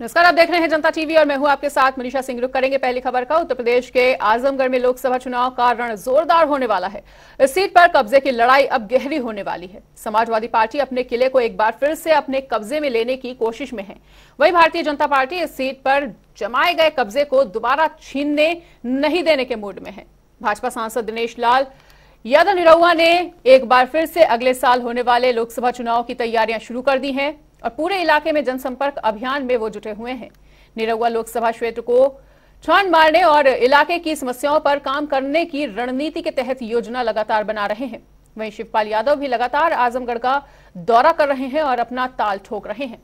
नमस्कार, आप देख रहे हैं जनता टीवी और मैं हूँ आपके साथ मनीषा सिंह। रुक करेंगे पहली खबर का। उत्तर प्रदेश के आजमगढ़ में लोकसभा चुनाव का रण जोरदार होने वाला है। इस सीट पर कब्जे की लड़ाई अब गहरी होने वाली है। समाजवादी पार्टी अपने किले को एक बार फिर से अपने कब्जे में लेने की कोशिश में है। वही भारतीय जनता पार्टी इस सीट पर जमाए गए कब्जे को दोबारा छीनने नहीं देने के मूड में है। भाजपा सांसद दिनेश लाल, यादव निरहुआ ने एक बार फिर से अगले साल होने वाले लोकसभा चुनाव की तैयारियाँ शुरू कर दी हैं। और पूरे इलाके में जनसंपर्क अभियान में वो जुटे हुए हैं। निरहुआ लोकसभा क्षेत्र को छान मारने और इलाके की समस्याओं पर काम करने की रणनीति के तहत योजना लगातार बना रहे हैं। वहीं शिवपाल यादव भी लगातार आजमगढ़ का दौरा कर रहे हैं और अपना ताल ठोक रहे हैं।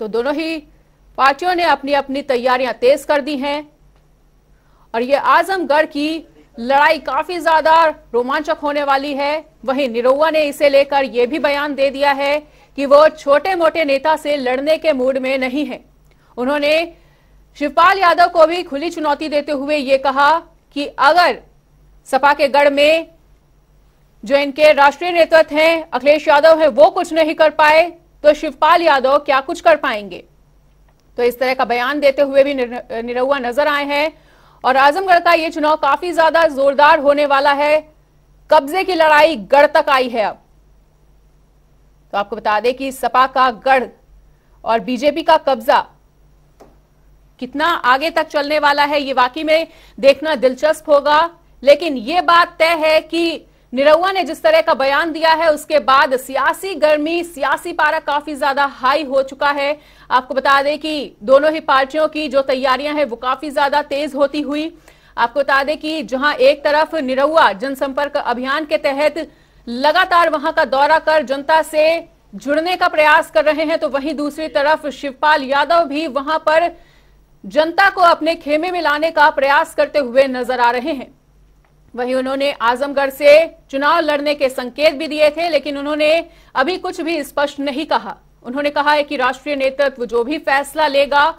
तो दोनों ही पार्टियों ने अपनी अपनी तैयारियाँ तेज कर दी हैं और ये आजमगढ़ की लड़ाई काफ़ी ज़्यादा रोमांचक होने वाली है। वहीं निरहुआ ने इसे लेकर यह भी बयान दे दिया है कि वो छोटे मोटे नेता से लड़ने के मूड में नहीं है। उन्होंने शिवपाल यादव को भी खुली चुनौती देते हुए ये कहा कि अगर सपा के गढ़ में जो इनके राष्ट्रीय नेतृत्व हैं, अखिलेश यादव है, वो कुछ नहीं कर पाए तो शिवपाल यादव क्या कुछ कर पाएँगे? तो इस तरह का बयान देते हुए भी निरहुआ नज़र आए हैं। और आजमगढ़ का यह चुनाव काफ़ी ज़्यादा जोरदार होने वाला है। कब्जे की लड़ाई गढ़ तक आई है अब। तो आपको बता दें कि सपा का गढ़ और बीजेपी का कब्जा कितना आगे तक चलने वाला है, ये वाकई में देखना दिलचस्प होगा। लेकिन ये बात तय है कि निरहुआ ने जिस तरह का बयान दिया है, उसके बाद सियासी गर्मी, सियासी पारा काफ़ी ज़्यादा हाई हो चुका है। आपको बता दें कि दोनों ही पार्टियों की जो तैयारियाँ हैं, वो काफ़ी ज़्यादा तेज होती हुई। आपको बता दें कि जहाँ एक तरफ़ निरहुआ जनसंपर्क अभियान के तहत लगातार वहाँ का दौरा कर जनता से जुड़ने का प्रयास कर रहे हैं तो वहीं दूसरी तरफ़ शिवपाल यादव भी वहाँ पर जनता को अपने खेमे में लाने का प्रयास करते हुए नज़र आ रहे हैं। वहीं उन्होंने आजमगढ़ से चुनाव लड़ने के संकेत भी दिए थे, लेकिन उन्होंने अभी कुछ भी स्पष्ट नहीं कहा। उन्होंने कहा है कि राष्ट्रीय नेतृत्व जो भी फैसला लेगा,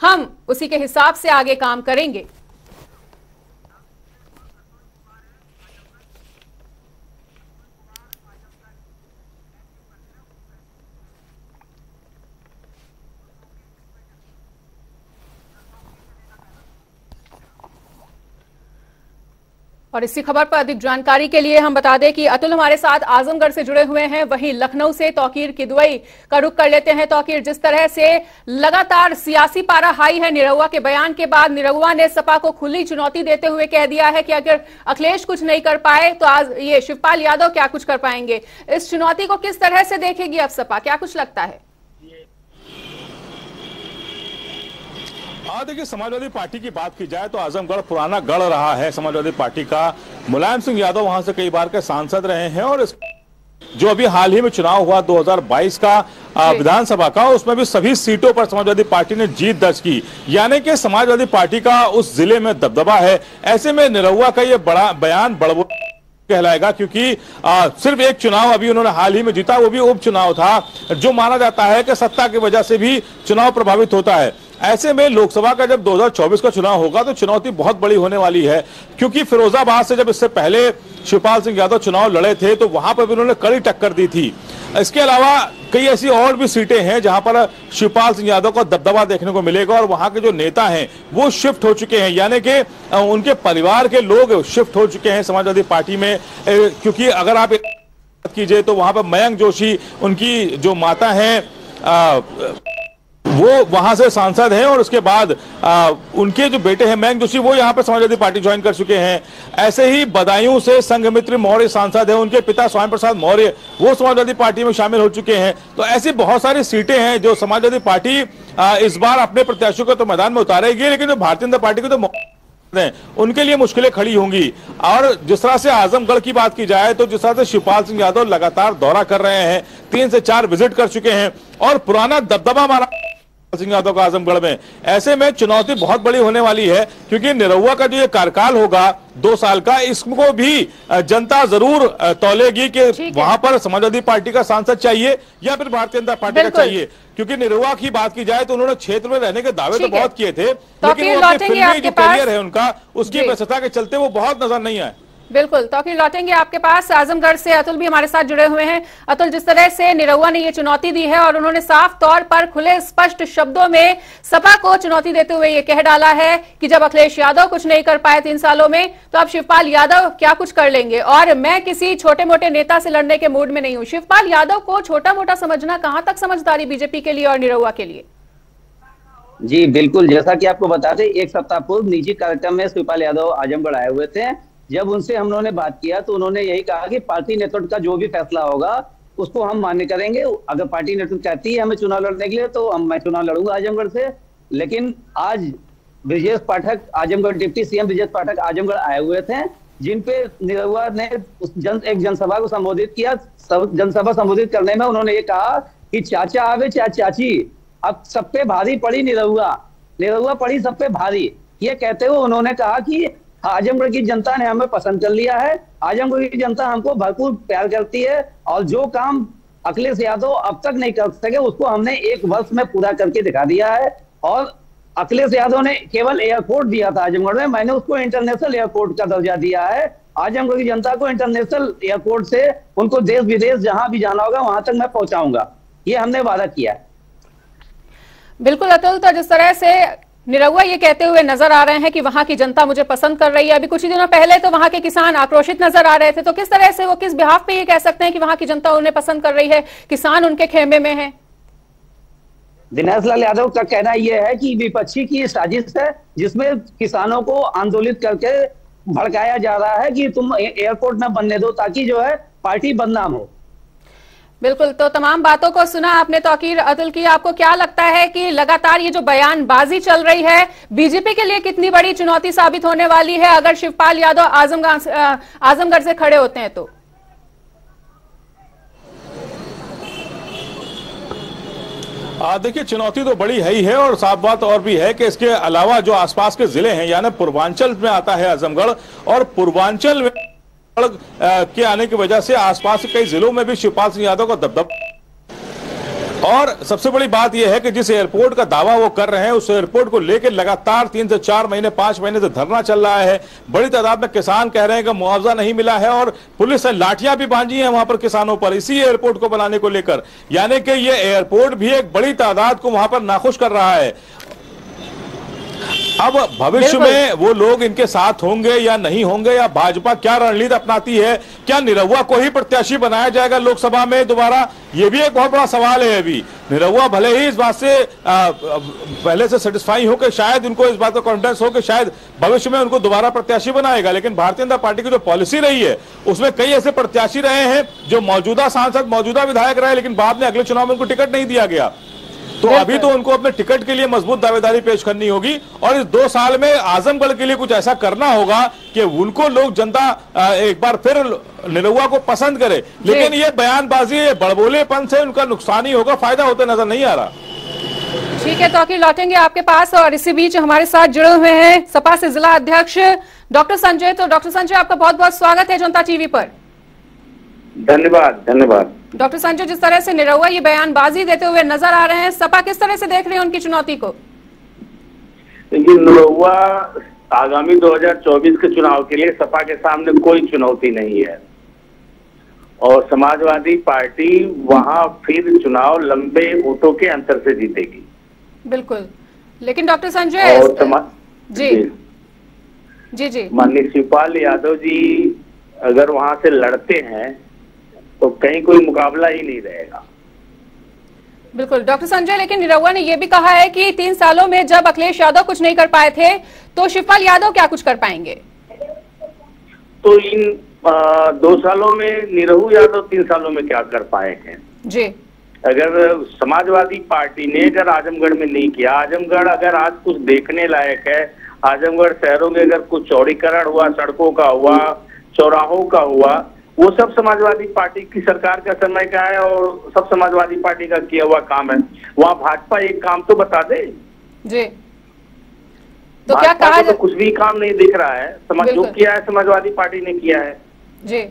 हम उसी के हिसाब से आगे काम करेंगे। और इसी खबर पर अधिक जानकारी के लिए हम बता दें कि अतुल हमारे साथ आजमगढ़ से जुड़े हुए हैं। वहीं लखनऊ से तौकीर किदवई का रुख कर लेते हैं। तौकीर, जिस तरह से लगातार सियासी पारा हाई है निरहुआ के बयान के बाद निरहुआ ने सपा को खुली चुनौती देते हुए कह दिया है कि अगर अखिलेश कुछ नहीं कर पाए तो आज ये शिवपाल यादव क्या कुछ कर पाएँगे? इस चुनौती को किस तरह से देखेगी अब सपा? क्या कुछ लगता है? हाँ देखिए समाजवादी पार्टी की बात की जाए तो आजमगढ़ पुराना गढ़ रहा है। समाजवादी पार्टी का मुलायम सिंह यादव वहाँ से कई बार के सांसद रहे हैं और इस जो अभी हाल ही में चुनाव हुआ 2022 का विधानसभा का उसमें भी सभी सीटों पर समाजवादी पार्टी ने जीत दर्ज की। यानी कि समाजवादी पार्टी का उस ज़िले में दबदबा है। ऐसे में निरहुआ का ये बड़ा बयान बड़बो कहलाएगा क्योंकि आ, सिर्फ़ एक चुनाव अभी उन्होंने हाल ही में जीता वो भी उपचुनाव था। जो माना जाता है कि सत्ता की वजह से भी चुनाव प्रभावित होता है। ऐसे में लोकसभा का जब 2024 का चुनाव होगा तो चुनौती बहुत बड़ी होने वाली है। क्योंकि फिरोजाबाद से जब इससे पहले शिवपाल सिंह यादव चुनाव लड़े थे तो वहाँ पर भी उन्होंने कड़ी टक्कर दी थी। इसके अलावा कई ऐसी और भी सीटें हैं, जहाँ पर शिवपाल सिंह यादव का दबदबा देखने को मिलेगा, और वहाँ के जो नेता हैं, वो शिफ्ट हो चुके हैं। यानी कि उनके परिवार के लोग शिफ्ट हो चुके हैं समाजवादी पार्टी में। क्योंकि अगर आप बात कीजिए तो वहाँ पर मयंक जोशी, उनकी जो माता है वो वहाँ से सांसद हैं और उसके बाद आ, उनके जो बेटे हैं मैंग जोशी वो यहाँ पे समाजवादी पार्टी ज्वाइन कर चुके हैं। ऐसे ही बदायूं से संघमित्र मौर्य सांसद हैं उनके पिता स्वामी प्रसाद मौर्य वो समाजवादी पार्टी में शामिल हो चुके हैं। तो ऐसी बहुत सारी सीटें हैं जो समाजवादी पार्टी आ, इस बार अपने प्रत्याशियों को तो मैदान में उतारेगी लेकिन जो भारतीय जनता पार्टी को तो उनके लिए मुश्किलें खड़ी होंगी। और जिस तरह से आजमगढ़ की बात की जाए तो जिस तरह से शिवपाल सिंह यादव लगातार दौरा कर रहे हैं तीन से चार विज़िट कर चुके हैं और पुराना दबदबा मारा सिंह यादव का आजमगढ़ में। ऐसे में चुनौती बहुत बड़ी होने वाली है क्योंकि निरहुआ का जो ये कार्यकाल होगा दो साल का इसको भी जनता ज़रूर तोलेगी कि वहाँ पर समाजवादी पार्टी का सांसद चाहिए या फिर भारतीय जनता पार्टी का चाहिए। क्योंकि निरहुआ की बात की जाए तो उन्होंने क्षेत्र में रहने के दावे तो बहुत किए थे तो लेकिन वो अपनी फिल्मी जो करियर है उनका उसकी व्यस्तता के चलते वो बहुत नज़र नहीं आए। बिल्कुल तो फिर लौटेंगे आपके पास। आजमगढ़ से अतुल भी हमारे साथ जुड़े हुए हैं। अतुल, जिस तरह से निरहुआ ने ये चुनौती दी है और उन्होंने साफ़ तौर पर खुले, स्पष्ट शब्दों में सपा को चुनौती देते हुए ये कह डाला है कि जब अखिलेश यादव कुछ नहीं कर पाए तीन सालों में तो अब शिवपाल यादव क्या कुछ कर लेंगे? और मैं किसी छोटे मोटे नेता से लड़ने के मूड में नहीं हूँ। शिवपाल यादव को छोटा मोटा समझना कहाँ तक समझदारी बीजेपी के लिए और निरहुआ के लिए? जी, बिल्कुल। जैसा कि आपको बता दें, एक सप्ताह पूर्व निजी कार्यक्रम में शिवपाल यादव आजमगढ़ आए हुए थे। जब उनसे हम लोगों ने बात किया तो उन्होंने यही कहा कि पार्टी नेतृत्व का जो भी फैसला होगा, उसको हम मान्य करेंगे। अगर पार्टी नेतृत्व चाहती है हमें चुनाव लड़ने के लिए तो हम, मैं चुनाव लड़ूँगा आजमगढ़ से। लेकिन आज ब्रिजेश पाठक, आजमगढ़ डिप्टी सीएम ब्रिजेश पाठक आजमगढ़ आए हुए थे, जिन पे निरहुआ ने उस जन, एक जनसभा को संबोधित किया। जनसभा संबोधित करने में उन्होंने ये कहा कि चाचा आवे चाहे चाची, अब सब पे भारी पड़ी निरहुआ निरहुआ पड़ी सब पे भारी। ये कहते हुए उन्होंने कहा कि आजमगढ़ की जनता ने हमें पसंद कर लिया है। आजमगढ़ की जनता हमको भरपूर प्यार करती है और जो काम अखिलेश यादव अब तक नहीं कर सके, उसको हमने एक वर्ष में पूरा करके दिखा दिया है। और अखिलेश यादव ने केवल एयरपोर्ट दिया था आजमगढ़ में। मैंने उसको इंटरनेशनल एयरपोर्ट का दर्जा दिया है। आजमगढ़ की जनता को इंटरनेशनल एयरपोर्ट से उनको देश विदेश जहाँ भी जाना होगा, वहाँ तक मैं पहुंचाऊँगा। ये हमने वादा किया है। बिल्कुल अतुल तो जिस तरह से निरहुआ ये कहते हुए नज़र आ रहे हैं कि वहाँ की जनता मुझे पसंद कर रही है। अभी कुछ ही दिनों पहले तो वहाँ के किसान आक्रोशित नज़र आ रहे थे। तो किस तरह से वो किस बिहाफ पे ये कह सकते हैं कि वहाँ की जनता उन्हें पसंद कर रही है? किसान उनके खेमे में है। दिनेश लाल यादव का कहना यह है कि विपक्षी की साजिश है, जिसमें किसानों को आंदोलित करके भड़काया जा रहा है कि तुम एयरपोर्ट न बनने दो, ताकि जो है पार्टी बदनाम हो। बिल्कुल तो तमाम बातों को सुना आपने, तोकीर अतुल, की आपको क्या लगता है कि लगातार ये जो बयानबाजी चल रही है, बीजेपी के लिए कितनी बड़ी चुनौती साबित होने वाली है? अगर शिवपाल यादव आजमगढ़ आजमगढ़ से खड़े होते हैं तो। देखिए, चुनौती तो बड़ी है ही है, और साफ़ बात और भी है कि इसके अलावा जो आसपास के ज़िले हैं, यानी पूर्वांचल में आता है आजमगढ़, और पूर्वांचल में के आने की वजह से आसपास के कई जिलों में भी शिवपाल सिंह यादव का दबदब। और सबसे बड़ी बात यह है कि जिस एयरपोर्ट का दावा वो कर रहे हैं, उस एयरपोर्ट को लेकर लगातार तीन से चार महीने, पाँच महीने से धरना चल रहा है। बड़ी तादाद में किसान कह रहे हैं कि मुआवजा नहीं मिला है और पुलिस ने लाठियाँ भी बांधी हैं वहाँ पर किसानों पर, इसी एयरपोर्ट को बनाने को लेकर। यानी कि ये एयरपोर्ट भी एक बड़ी तादाद को वहाँ पर नाखुश कर रहा है। अब भविष्य में वो लोग इनके साथ होंगे या नहीं होंगे या भाजपा क्या रणनीति अपनाती है क्या निरहुआ को ही प्रत्याशी बनाया जाएगा लोकसभा में दोबारा ये भी एक बहुत बड़ा सवाल है अभी। निरहुआ भले ही इस बात से आ, पहले से सेटिस्फाई हो कि शायद उनको इस बात का कॉन्फिडेंस हो कि शायद भविष्य में उनको दोबारा प्रत्याशी बनाएगा लेकिन भारतीय जनता पार्टी की जो पॉलिसी रही है उसमें कई ऐसे प्रत्याशी रहे हैं जो मौजूदा सांसद मौजूदा विधायक रहे लेकिन बाद में अगले चुनाव में उनको टिकट नहीं दिया गया। तो अभी तो उनको अपने टिकट के लिए मज़बूत दावेदारी पेश करनी होगी और इस दो साल में आजमगढ़ के लिए कुछ ऐसा करना होगा कि उनको लोग जनता एक बार फिर निरहुआ को पसंद करे। लेकिन ये बयानबाजी ये बड़बोलेपन से उनका नुकसान ही होगा फ़ायदा होते नज़र नहीं आ रहा। ठीक है तो आखिर लौटेंगे आपके पास और इसी बीच हमारे साथ जुड़े हुए हैं सपा से जिला अध्यक्ष डॉक्टर संजय। तो डॉक्टर संजय आपका बहुत बहुत स्वागत है जनता टीवी पर। धन्यवाद धन्यवाद। डॉक्टर संजय जिस तरह से निरहुआ ये बयानबाजी देते हुए नज़र आ रहे हैं सपा किस तरह से देख रहे हैं उनकी चुनौती को? देखिए निरहुआ आगामी 2024 के चुनाव के लिए सपा के सामने कोई चुनौती नहीं है। और समाजवादी पार्टी वहाँ फिर चुनाव लंबे वोटों के अंतर से जीतेगी। बिल्कुल। लेकिन डॉक्टर संजय और समा... जी। जी जी। माननीय शिवपाल यादव जी अगर वहाँ से लड़ते हैं तो कहीं कोई मुकाबला ही नहीं रहेगा। बिल्कुल डॉक्टर संजय लेकिन निरहुआ ने यह भी कहा है कि तीन सालों में जब अखिलेश यादव कुछ नहीं कर पाए थे तो शिवपाल यादव क्या कुछ कर पाएँगे? तो इन आ, दो सालों में निरहु यादव तीन सालों में क्या कर पाए हैं? जी। अगर समाजवादी पार्टी ने अगर आजमगढ़ में नहीं किया आजमगढ़ अगर आज कुछ देखने लायक है आजमगढ़ शहरों में अगर कुछ चौड़ीकरण हुआ सड़कों का हुआ चौराहों का हुआ वो सब समाजवादी पार्टी की सरकार का समय का है और सब समाजवादी पार्टी का किया हुआ काम है। वहाँ भाजपा एक काम तो बता दे। जी। तो क्या कहा तो कुछ भी काम नहीं दिख रहा है। समाज जो किया है समाजवादी पार्टी ने किया है। जी।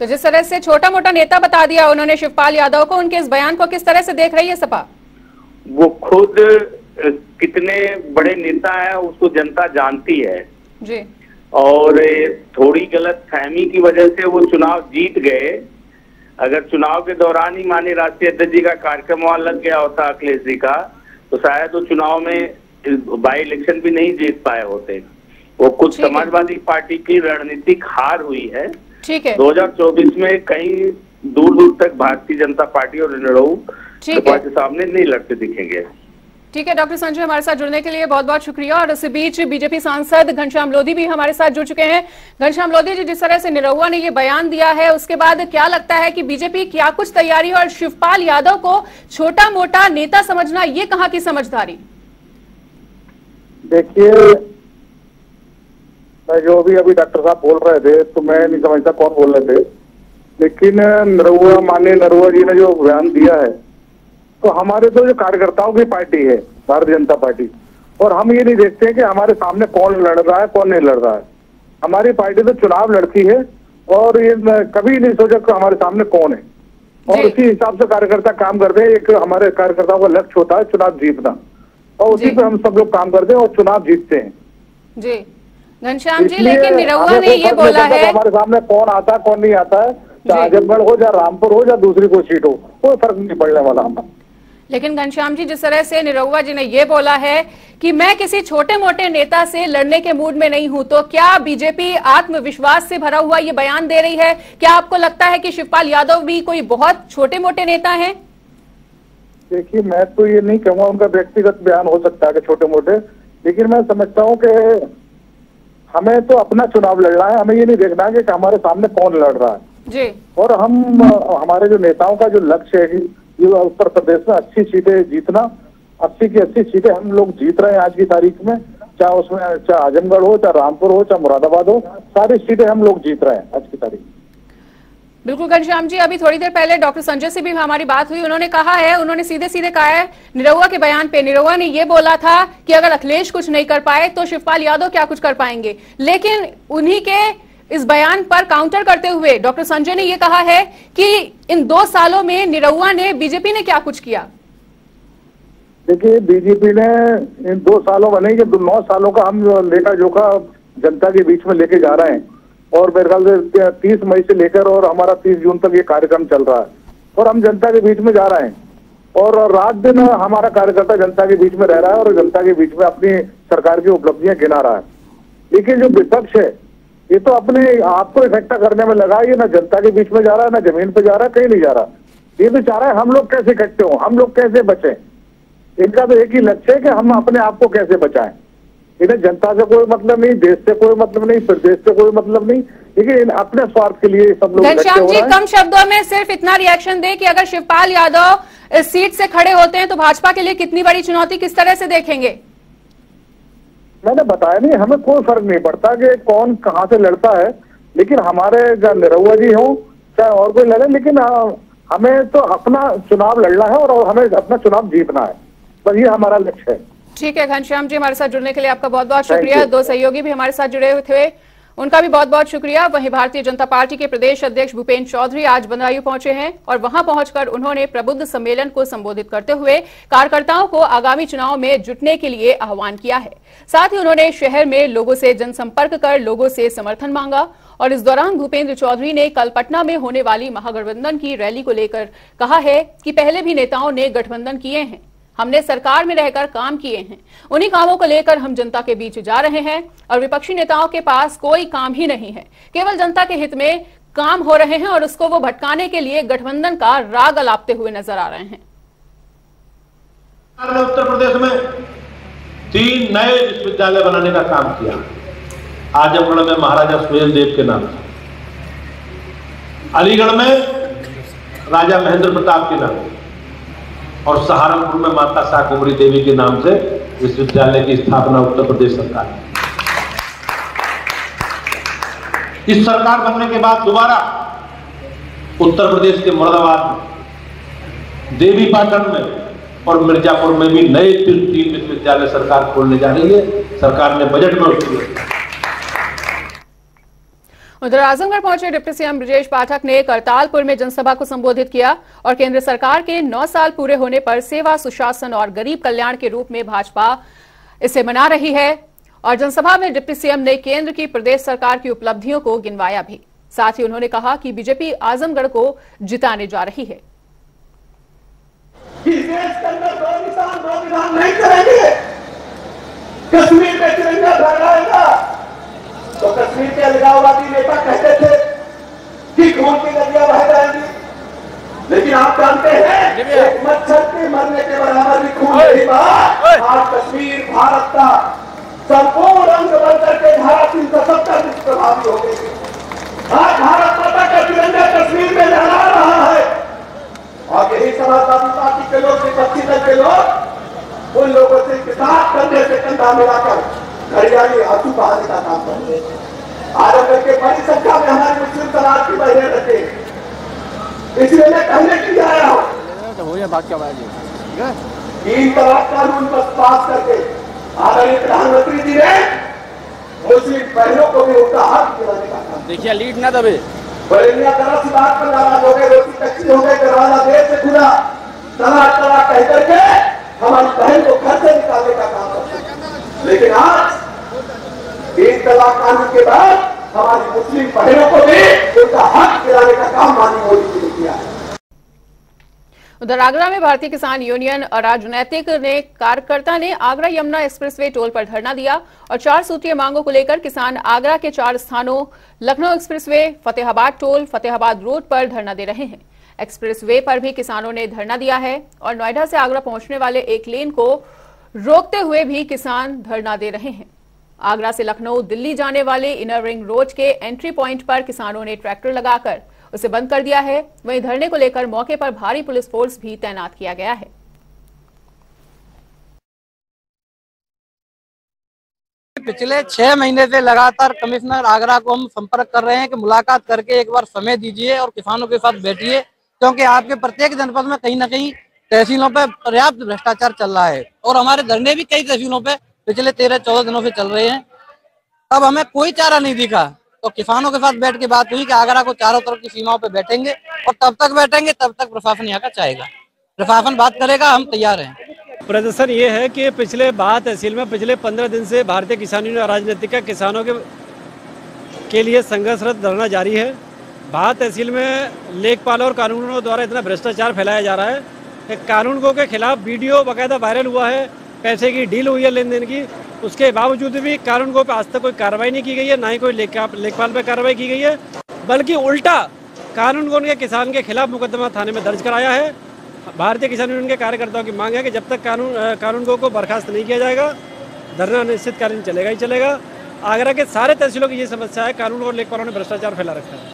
तो जिस तरह से छोटा मोटा नेता बता दिया उन्होंने शिवपाल यादव को उनके इस बयान को किस तरह से देख रही है सपा? वो खुद कितने बड़े नेता है उसको जनता जानती है। जी। और थोड़ी गलत फहमी की वजह से वो चुनाव जीत गए। अगर चुनाव के दौरान ही माननीय राष्ट्रीय अध्यक्ष जी का कार्यक्रम वहाँ लग गया होता अखिलेश जी का तो शायद वो चुनाव में बाई इलेक्शन भी नहीं जीत पाए होते। वो कुछ समाजवादी पार्टी की रणनीतिक हार हुई है। ठीक है। 2024 में कहीं दूर दूर तक भारतीय जनता पार्टी और ठीक के सामने नहीं लड़ते दिखेंगे। ठीक है, डॉक्टर संजय हमारे साथ जुड़ने के लिए बहुत बहुत शुक्रिया। और इसी बीच बीजेपी सांसद घनश्याम लोधी भी हमारे साथ जुड़ चुके हैं। घनश्याम लोधी जी, जिस तरह से निरहुआ ने ये बयान दिया है, उसके बाद क्या लगता है कि बीजेपी क्या कुछ तैयारी और शिवपाल यादव को छोटा मोटा नेता समझना, ये कहाँ की समझदारी? देखिए जो भी अभी डॉक्टर साहब बोल रहे थे तो मैं नहीं समझता कौन बोल रहे थे। लेकिन नरुआ माननीय नरुआ जी ने जो बयान दिया है तो हमारे तो जो कार्यकर्ताओं की पार्टी है भारतीय जनता पार्टी और हम ये नहीं देखते हैं कि हमारे सामने कौन लड़ रहा है कौन नहीं लड़ रहा है। हमारी पार्टी तो चुनाव लड़ती है और ये कभी नहीं सोचा कि हमारे सामने कौन है। और उसी हिसाब से कार्यकर्ता काम करते हैं एक हमारे कार्यकर्ताओं का लक्ष्य होता है चुनाव जीतना। और उसी पर हम सब लोग काम करते हैं और चुनाव जीतते हैं। जी। घनश्याम जी लेकिन निरहुआ ने ये बोला है हमारे सामने कौन आता है कौन नहीं आता है। चाहे आजमगढ़ हो या रामपुर हो या दूसरी कोई सीट हो कोई फ़र्क नहीं पड़ने वाला हमें लेकिन घनश्याम जी जिस तरह से निरहुआ जी ने यह बोला है कि मैं किसी छोटे मोटे नेता से लड़ने के मूड में नहीं हूँ तो क्या बीजेपी आत्मविश्वास से भरा हुआ ये बयान दे रही है? क्या आपको लगता है कि शिवपाल यादव भी कोई बहुत छोटे मोटे नेता हैं? देखिए मैं तो ये नहीं कहूँगा उनका व्यक्तिगत बयान हो सकता है कि छोटे मोटे लेकिन मैं समझता हूँ कि हमें तो अपना चुनाव लड़ना है हमें ये नहीं देखना है कि हमारे सामने कौन लड़ रहा है। जी। और हम हमारे जो नेताओं का जो लक्ष्य है उत्तर प्रदेश में अच्छी सीटें जीतना, अस्सी की अस्सी सीटें हम लोग जीत रहे हैं आज की तारीख में, चाहे उसमें, चाहे आजमगढ़ हो, चाहे रामपुर हो, चाहे मुरादाबाद हो, सारी सीटें हम लोग जीत रहे हैं आज की तारीख बिल्कुल घनश्याम जी, अभी थोड़ी देर पहले डॉक्टर संजय से भी हमारी बात हुई, उन्होंने कहा है, उन्होंने सीधे सीधे कहा है, निरहुआ के बयान पे, निरहुआ ने यह बोला था कि अगर अखिलेश कुछ नहीं कर पाए तो शिवपाल यादव क्या कुछ कर पाएँगे? लेकिन उन्हीं के इस बयान पर काउंटर करते हुए डॉक्टर संजय ने यह कहा है कि इन दो सालों में निरहुआ ने बीजेपी ने क्या कुछ किया? देखिए, बीजेपी ने इन दो सालों में नहीं दो- नौ सालों का हम लेटा जोखा जनता के बीच में लेके जा रहे हैं और मेरे ख्याल से तीस मई से लेकर और हमारा तीस जून तक ये कार्यक्रम चल रहा है और हम जनता के बीच में जा रहे हैं। और रात दिन हमारा कार्यकर्ता जनता के बीच में रह रहा है और जनता के बीच में अपनी सरकार की उपलब्धियाँ गिना रहा है। लेकिन जो विपक्ष है ये तो अपने आपको इकट्ठा करने में लगा ये ना जनता के बीच में जा रहा है ना ज़मीन पे जा रहा है कहीं नहीं जा रहा। ये तो चाह रहा है हम लोग कैसे इकट्ठे हों हम लोग कैसे बचें? इनका तो एक ही लक्ष्य है कि हम अपने आप को कैसे बचाएँ। इन्हें जनता से कोई मतलब नहीं देश से कोई मतलब नहीं प्रदेश से कोई मतलब नहीं। लेकिन अपने स्वार्थ के लिए सब लोग घनश्याम जी कम शब्दों में सिर्फ़ इतना रिएक्शन दे कि अगर शिवपाल यादव इस सीट से खड़े होते हैं तो भाजपा के लिए कितनी बड़ी चुनौती किस तरह से देखेंगे? मैंने बताया नहीं हमें कोई फ़र्क नहीं पड़ता कि कौन कहाँ से लड़ता है लेकिन हमारे चाहे निरहुआ जी हो चाहे और कोई लड़े लेकिन हाँ, हमें तो अपना चुनाव लड़ना है और हमें अपना चुनाव जीतना है। बस ये हमारा लक्ष्य है। ठीक है घनश्याम जी हमारे साथ जुड़ने के लिए आपका बहुत बहुत शुक्रिया। दो सहयोगी भी हमारे साथ जुड़े हुए थे। उनका भी बहुत बहुत शुक्रिया। वहीं भारतीय जनता पार्टी के प्रदेश अध्यक्ष भूपेन्द्र चौधरी आज बदायूं पहुँचे हैं और वहाँ पहुंचकर उन्होंने प्रबुद्ध सम्मेलन को संबोधित करते हुए कार्यकर्ताओं को आगामी चुनाव में जुटने के लिए आह्वान किया है। साथ ही उन्होंने शहर में लोगों से जनसंपर्क कर लोगों से समर्थन मांगा और इस दौरान भूपेन्द्र चौधरी ने कल पटना में होने वाली महागठबंधन की रैली को लेकर कहा है कि पहले भी नेताओं ने गठबंधन किए हैं। हमने सरकार में रहकर काम किए हैं। उन्हीं कामों को लेकर हम जनता के बीच जा रहे हैं और विपक्षी नेताओं के पास कोई काम ही नहीं है। केवल जनता के हित में काम हो रहे हैं और उसको वो भटकाने के लिए गठबंधन का राग अलापते हुए नज़र आ रहे हैं। उत्तर प्रदेश में तीन नए विश्वविद्यालय बनाने का काम किया। आजमगढ़ में महाराजा सुहेल देव के नाम अलीगढ़ में राजा महेंद्र प्रताप के नाम और सहारनपुर में माता शाकुमरी देवी के नाम से विश्वविद्यालय की स्थापना उत्तर प्रदेश सरकार ने इस सरकार बनने के बाद दोबारा उत्तर प्रदेश के मुरादाबाद में, देवी पाटन में और मिर्जापुर में भी नए तीन विश्वविद्यालय सरकार खोलने जा रही है। सरकार ने बजट में उसको उधर आजमगढ़ पहुँचे डिप्टी सीएम ब्रजेश पाठक ने करतालपुर में जनसभा को संबोधित किया और केंद्र सरकार के नौ साल पूरे होने पर सेवा, सुशासन और गरीब कल्याण के रूप में भाजपा इसे मना रही है और जनसभा में डिप्टी सीएम ने केंद्र की, प्रदेश सरकार की उपलब्धियों को गिनवाया भी। साथ ही उन्होंने कहा कि बीजेपी आजमगढ़ को जिताने जा रही है। कश्मीर तो कश्मीर के अलगाववादी नेता कहते थे कि खून की नदियाँ बह जाएँगी। लेकिन आप जानते हैं एक मच्छर के मरने के बराबर भी खून नहीं बहा। आज कश्मीर भारत का संपूर्ण अंग बन करके धारा तीन सौ सत्तर प्रभावी हो गई। आज भारत माता का तिरंगा कश्मीर में लहरा रहा है। और यही समाजवादी पार्टी के लोग विपक्षी दल के लोग उन लोगों से के साथ कंधे से कंधा मिलाकर हरियाली आँसू बहाने का काम करते हैं। आजमगढ़ के बड़ी संख्या में हमारे मुस्लिम समाज की बहनें हैं। इसलिए मैं कहने के लिए आया हूँ। हो जाए बात क्या बात है तीन तलाक कानून पर पास करके आदरणीय प्रधानमंत्री जी ने मुस्लिम बहनों को भी उनका हक दिलाने का काम देखिए लीड ना दबे। बरेलिया से बात पर नाराज़ हो गए रोटी हो गए दरवाज़ा देर से खुला। तलाक तलाक कह करके हमारी बहन को घर से निकालने का काम। लेकिन आज तीन तलाक कानून के बाद, हमारी मुस्लिम बहनों को भी उनका हक दिलाने का काम माननीय मोदी जी ने किया है। उधर आगरा में भारतीय किसान यूनियन राजनैतिक ने कार्यकर्ता ने आगरा यमुना एक्सप्रेसवे टोल पर धरना दिया और चार सूत्रीय मांगों को लेकर किसान आगरा के चार स्थानों, Lucknow expressway, Fatehabad toll, Fatehabad road पर धरना दे रहे हैं। एक्सप्रेसवे पर भी किसानों ने धरना दिया है और नोएडा से आगरा पहुँचने वाले एक लेन को रोकते हुए भी किसान धरना दे रहे हैं। आगरा से लखनऊ, दिल्ली जाने वाले इनर रिंग रोड के एंट्री पॉइंट पर किसानों ने ट्रैक्टर लगाकर उसे बंद कर दिया है। वहीं धरने को लेकर मौके पर भारी पुलिस फोर्स भी तैनात किया गया है। पिछले छह महीने से लगातार कमिश्नर आगरा को हम संपर्क कर रहे हैं कि मुलाकात करके एक बार समय दीजिए और किसानों के साथ बैठिए, क्योंकि आपके प्रत्येक जनपद में कहीं ना कहीं तहसीलों पे पर्याप्त भ्रष्टाचार चल रहा है और हमारे धरने भी कई तहसीलों पे पिछले तेरह चौदह दिनों से चल रहे हैं। तब हमें कोई चारा नहीं दिखा। तो किसानों के साथ बैठ के बात हुई कि आगरा को चारों तरफ़ की सीमाओं पे बैठेंगे और तब तक बैठेंगे, तब तक प्रशासन यहाँ का चाहेगा। प्रशासन बात करेगा, हम तैयार हैं। प्रदर्शन ये है कि पिछले बात तहसील में पिछले पंद्रह दिन से भारतीय किसान यूनियन राजनीतिक किसानों के के लिए संघर्षरत धरना जारी है। भारत तहसील में लेखपालों और कानूनों द्वारा इतना भ्रष्टाचार फैलाया जा रहा है कानूनों के खिलाफ वीडियो बाकायदा वायरल हुआ है पैसे की डील हुई है लेन देन की। उसके बावजूद भी कानून को पे आज तक कोई कार्रवाई नहीं की गई है ना ही कोई लेखपाल पे कार्रवाई की गई है बल्कि उल्टा कानून को उनके किसान के खिलाफ मुकदमा थाने में दर्ज कराया है। भारतीय किसान यूनियन के कार्यकर्ताओं की मांग है कि जब तक कानून कानून को, को बर्खास्त नहीं किया जाएगा धरना निश्चितकालीन चलेगा ही चलेगा। आगरा के सारे तहसीलों की ये समस्या है कानून और लेखपालों ने भ्रष्टाचार फैला रखा है।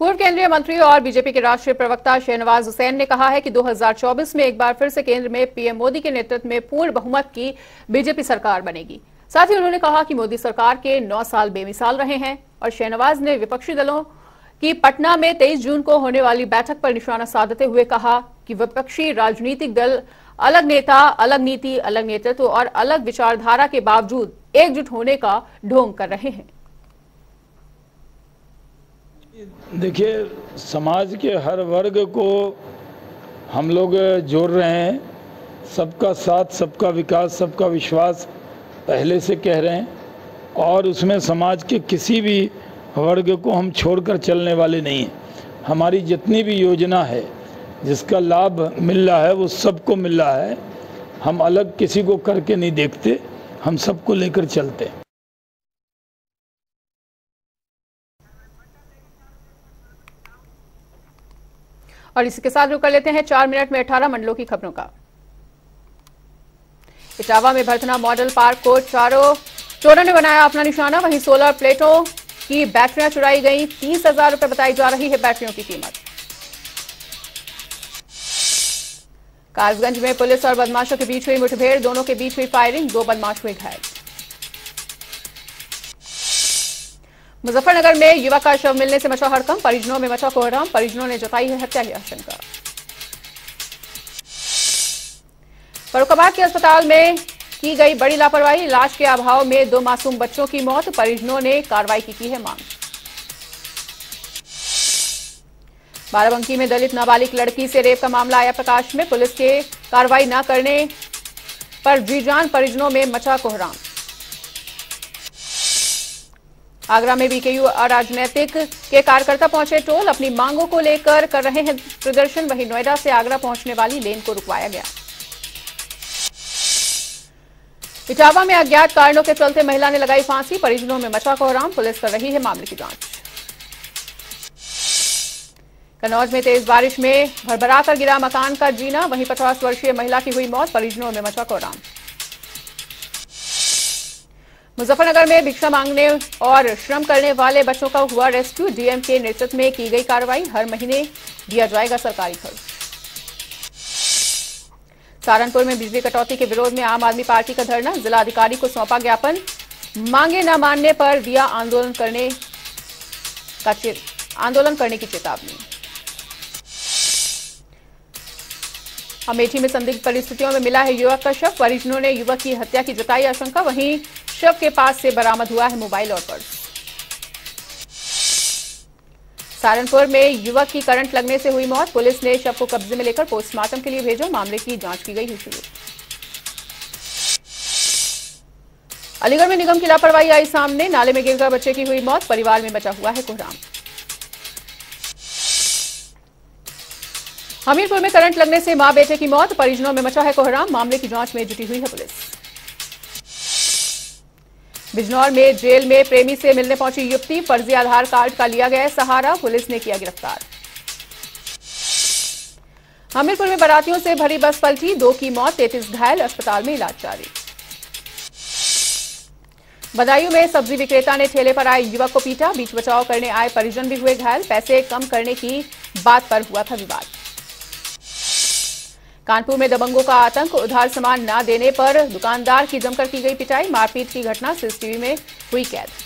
पूर्व केंद्रीय मंत्री और बीजेपी के राष्ट्रीय प्रवक्ता शहनवाज हुसैन ने कहा है कि 2024 में एक बार फिर से केंद्र में पीएम मोदी के नेतृत्व में पूर्ण बहुमत की बीजेपी सरकार बनेगी। साथ ही उन्होंने कहा कि मोदी सरकार के नौ साल बेमिसाल रहे हैं और शहनवाज ने विपक्षी दलों की पटना में 23 जून को होने वाली बैठक पर निशाना साधते हुए कहा कि विपक्षी राजनीतिक दल अलग नेता, अलग नीति, अलग नेतृत्व और अलग विचारधारा के बावजूद एकजुट होने का ढोंग कर रहे हैं। देखिए, समाज के हर वर्ग को हम लोग जोड़ रहे हैं। सबका साथ, सबका विकास, सबका विश्वास पहले से कह रहे हैं और उसमें समाज के किसी भी वर्ग को हम छोड़कर चलने वाले नहीं हैं। हमारी जितनी भी योजना है, जिसका लाभ मिल रहा है, वो सबको मिल रहा है। हम अलग किसी को करके नहीं देखते, हम सबको लेकर चलते हैं। और इसी के साथ रुक कर लेते हैं, चार मिनट में अठारह मंडलों की खबरों का। इटावा में भरथना मॉडल पार्क को चारों चोरों ने बनाया अपना निशाना। वहीं सोलर प्लेटों की बैटरियाँ चुराई गई। तीस हज़ार रुपए बताई जा रही है बैटरियों की कीमत। कासगंज में पुलिस और बदमाशों के बीच हुई मुठभेड़। दोनों के बीच हुई फायरिंग। दो बदमाश हुए घायल। मुजफ्फरनगर में युवक का शव मिलने से मचा हड़कम परिजनों में मचा कोहराम परिजनों ने जताई है हत्या की आशंका। फरुखाबाद के अस्पताल में की गई बड़ी लापरवाही इलाज के अभाव में दो मासूम बच्चों की मौत परिजनों ने कार्रवाई की, की है मांग। बाराबंकी में दलित नाबालिग लड़की से रेप का मामला आया प्रकाश में पुलिस के कार्रवाई न करने पर जीजान परिजनों में मचा कोहराम। आगरा में बीकेयू अराजनैतिक के कार्यकर्ता पहुँचे टोल। अपनी मांगों को लेकर कर रहे हैं प्रदर्शन। वहीं नोएडा से आगरा पहुँचने वाली लेन को रुकवाया गया। इटावा में अज्ञात कारणों के चलते महिला ने लगाई फांसी। परिजनों में मचा कोहराम। पुलिस कर रही है मामले की जाँच। कन्नौज में तेज बारिश में भरभराकर गिरा मकान का जीना। वहीं पचास वर्षीय महिला की हुई मौत। परिजनों में मचा कोहराम। मुजफ्फरनगर में भिक्षा मांगने और श्रम करने वाले बच्चों का हुआ रेस्क्यू। डीएम के नेतृत्व में की गई कार्रवाई। हर महीने दिया जाएगा सरकारी खर्च। सहारनपुर में बिजली कटौती के विरोध में आम आदमी पार्टी का धरना। जिलाधिकारी को सौंपा ज्ञापन। मांगे न मानने पर दिया आंदोलन करने का आंदोलन करने की चेतावनी। अमेठी में संदिग्ध परिस्थितियों में मिला है युवक का शव। परिजनों ने युवक की हत्या की जताई आशंका। वहीं शव के पास से बरामद हुआ है मोबाइल और पर्स। सहारनपुर में युवक की करंट लगने से हुई मौत। पुलिस ने शव को कब्जे में लेकर पोस्टमार्टम के लिए भेजा। मामले की जाँच की गई है शुरू। अलीगढ़ में निगम की लापरवाही आई सामने। नाले में गिरकर बच्चे की हुई मौत। परिवार में बचा हुआ है कोहराम। हमीरपुर में करंट लगने से माँ बेटे की मौत, परिजनों में मचा है कोहराम, मामले की जाँच में जुटी हुई है पुलिस। बिजनौर में जेल में प्रेमी से मिलने पहुँची युवती, फर्जी आधार कार्ड का लिया गया सहारा, पुलिस ने किया गिरफ़्तार। हमीरपुर में बारातियों से भरी बस पलटी, दो की मौत, तैतीस घायल, अस्पताल में इलाज जारी। बदायूं में सब्ज़ी विक्रेता ने ठेले पर आए युवक को पीटा, बीच बचाव करने आए परिजन भी हुए घायल, पैसे कम करने की बात पर हुआ था विवाद। कानपुर में दबंगों का आतंक उधार सामान न देने पर दुकानदार की जमकर की गई पिटाई, मारपीट की घटना, सीसीटीवी में हुई कैद।